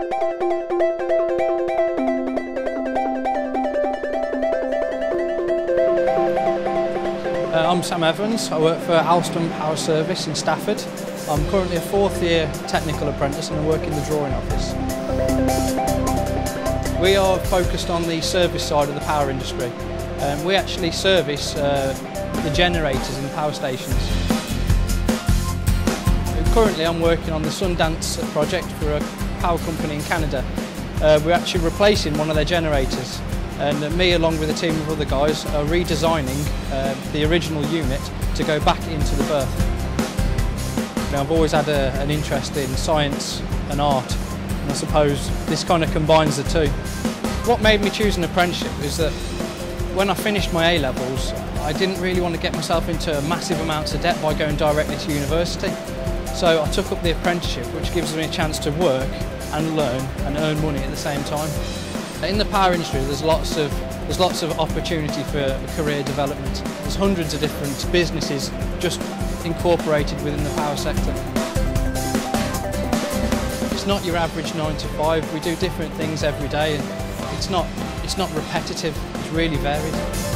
Uh, I'm Sam Evans. I work for Alstom Power Service in Stafford. I'm currently a fourth year technical apprentice and I work in the drawing office. We are focused on the service side of the power industry. Um, we actually service uh, the generators in power stations. Currently I'm working on the Sundance project for a power company in Canada. Uh, we're actually replacing one of their generators and me along with a team of other guys are redesigning uh, the original unit to go back into the berth. Now, I've always had a, an interest in science and art and I suppose this kind of combines the two. What made me choose an apprenticeship is that when I finished my A-levels I didn't really want to get myself into massive amounts of debt by going directly to university. So I took up the apprenticeship which gives me a chance to work and learn and earn money at the same time. In the power industry, there's lots of there's lots of opportunity for career development. There's hundreds of different businesses just incorporated within the power sector. It's not your average nine to five. We do different things every day, and it's not it's not repetitive. It's really varied.